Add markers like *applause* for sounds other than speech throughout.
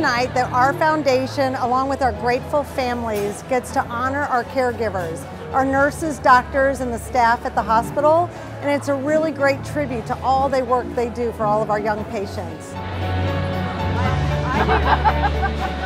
Night that our foundation, along with our grateful families, gets to honor our caregivers, our nurses, doctors, and the staff at the hospital. And it's a really great tribute to all the work they do for all of our young patients. *laughs*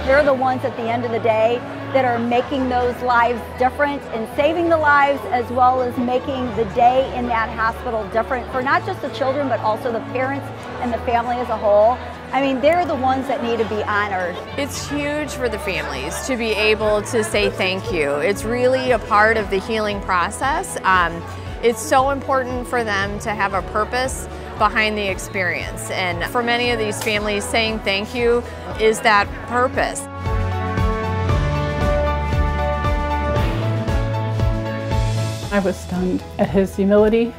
They're the ones at the end of the day that are making those lives different and saving the lives as well as making the day in that hospital different for not just the children but also the parents and the family as a whole. I mean, they're the ones that need to be honored. It's huge for the families to be able to say thank you. It's really a part of the healing process. Um, it's so important for them to have a purpose behind the experience. And for many of these families, saying thank you is that purpose. I was stunned at his humility,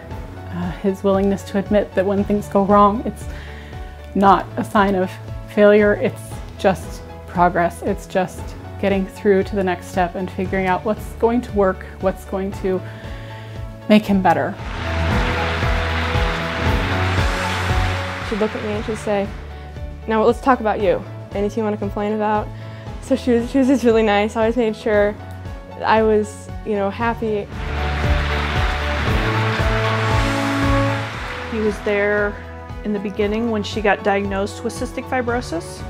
uh, his willingness to admit that when things go wrong, it's not a sign of failure, it's just progress. It's just getting through to the next step and figuring out what's going to work, what's going to make him better. She'd look at me and she'd say, now let's talk about you. Anything you want to complain about? So she was, she was just really nice. Always made sure I was, you know, happy. He was there in the beginning when she got diagnosed with cystic fibrosis.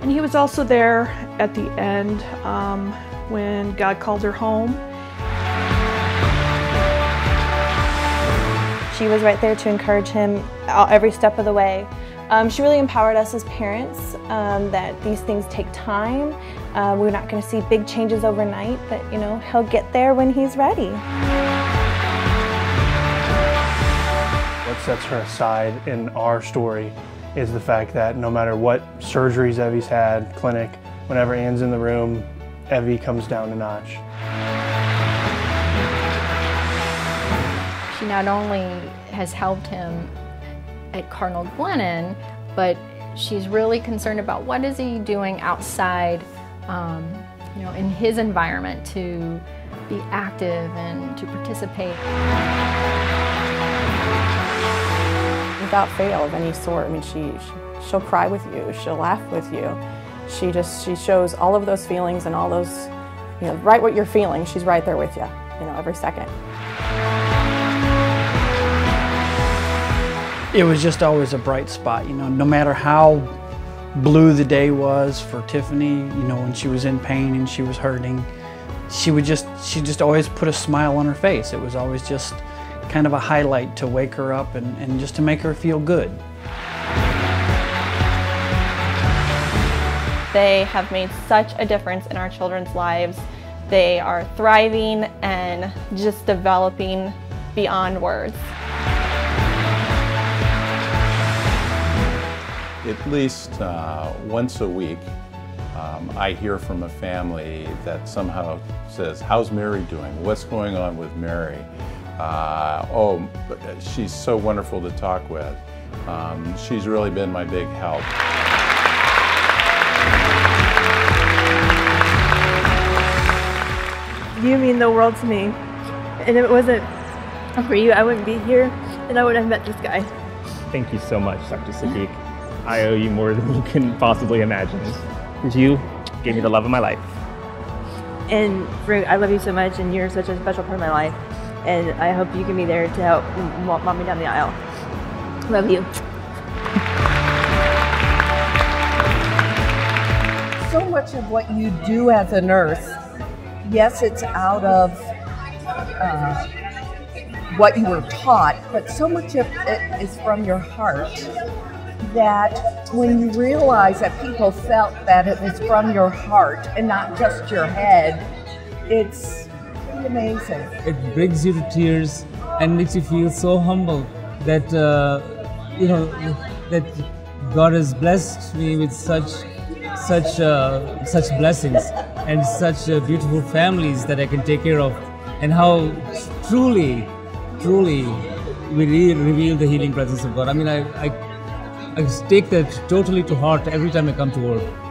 And he was also there at the end um, when God called her home. She was right there to encourage him every step of the way. Um, she really empowered us as parents um, that these things take time. Uh, we're not going to see big changes overnight, but you know, he'll get there when he's ready. Sets her aside in our story is the fact that no matter what surgeries Evie's had, clinic, whenever Anne's in the room, Evie comes down a notch. She not only has helped him at Cardinal Glennon, but she's really concerned about what is he doing outside, um, you know, in his environment to be active and to participate. Without fail of any sort, I mean, she, she'll cry with you, she'll laugh with you. She just, she shows all of those feelings and all those, you know, right what you're feeling, she's right there with you, you know, every second. It was just always a bright spot, you know, no matter how blue the day was for Tiffany, you know, when she was in pain and she was hurting, she would just, she just always put a smile on her face. It was always just kind of a highlight to wake her up and, and just to make her feel good. They have made such a difference in our children's lives. They are thriving and just developing beyond words. At least uh, once a week, um, I hear from a family that somehow says, how's Mary doing? What's going on with Mary? Uh, oh, she's so wonderful to talk with. Um, she's really been my big help. You mean the world to me. And if it wasn't for you, I wouldn't be here and I wouldn't have met this guy. Thank you so much, Dr. Siddiq. I owe you more than you can possibly imagine. You gave me the love of my life. And Frank, I love you so much, and you're such a special part of my life. And I hope you can be there to help walk mommy down the aisle. Love you. So much of what you do as a nurse, yes, it's out of uh, what you were taught, but so much of it is from your heart that when you realize that people felt that it was from your heart and not just your head, it's pretty amazing. It brings you to tears and makes you feel so humble that, uh, you know, that God has blessed me with such, such, uh, such blessings and such uh, beautiful families that I can take care of, and how truly, truly, we really reveal the healing presence of God. I mean, I, I I take that totally to heart every time I come to work.